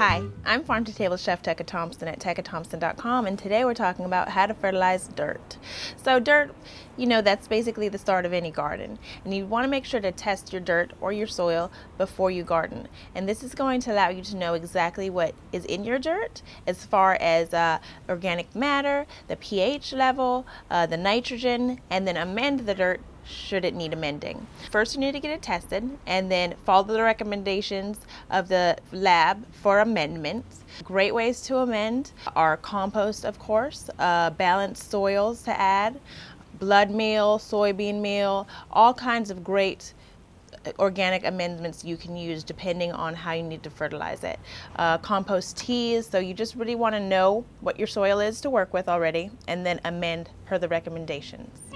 Hi, I'm Farm to Table Chef Teca Thompson at tecathompson.com, and today we're talking about how to fertilize dirt. So, dirt, you know, that's basically the start of any garden, and you want to make sure to test your dirt or your soil before you garden. And this is going to allow you to know exactly what is in your dirt as far as uh, organic matter, the pH level, uh, the nitrogen, and then amend the dirt should it need amending. First, you need to get it tested and then follow the recommendations of the lab for amendments. Great ways to amend are compost, of course, uh, balanced soils to add, blood meal, soybean meal, all kinds of great organic amendments you can use depending on how you need to fertilize it. Uh, compost teas, so you just really want to know what your soil is to work with already and then amend per the recommendations.